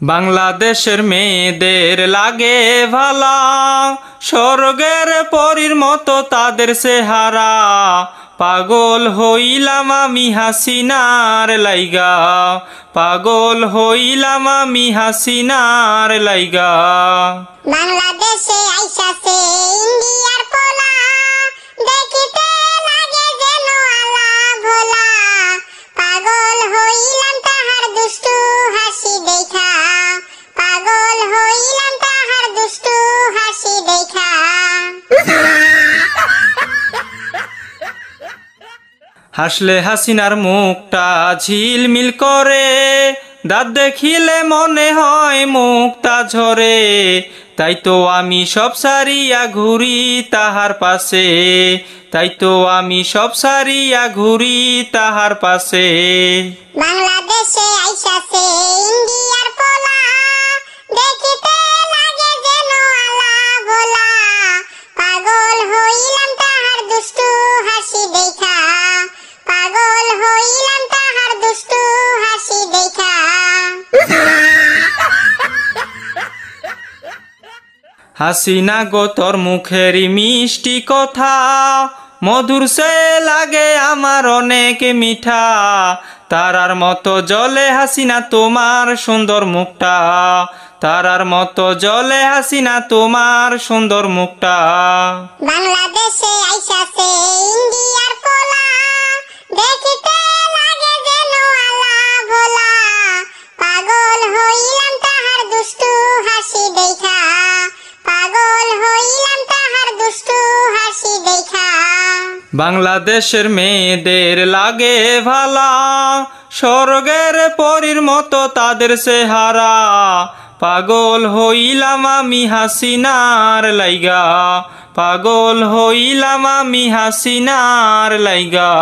বাংলাদেশের মেয়েদের লাগে ভালা, স্বর্গের পরীর মতো তাদের চেহারা। পাগল হইলাম আমি হাসিনার লাইগা, পাগল হইলাম আমি হাসিনার লাইগা। বাংলাদেশে হাসলে হাসিনার মুখটা ঝিলমিল করে, দাঁত দেখিলে মনে হয় মুখটা ঝরে। তাই তো আমি সব সারিয়া ঘুরি তাহার পাশে, তাই তো আমি সব সারিয়া ঘুরি তাহার পাশে। বাংলাদেশে আইসাছে হাসিনা গো তোর মুখেরই মিষ্টি কথা। মধুর সে লাগে আমার অনেক মিঠা। তারার মতো জলে হাসিনা তোমার সুন্দর মুখটা। তারার মতো জলে হাসিনা তোমার সুন্দর মুখটা। বাংলাদেশে আইসাছে ইন্ডিয়ার বাংলাদেশের মেয়েদের লাগে ভালা, স্বর্গের পরীর মতো তাদের চেহারা। পাগল হইলাম আমি হাসিনার লাইগা, পাগল হইলাম আমি হাসিনার লাইগা।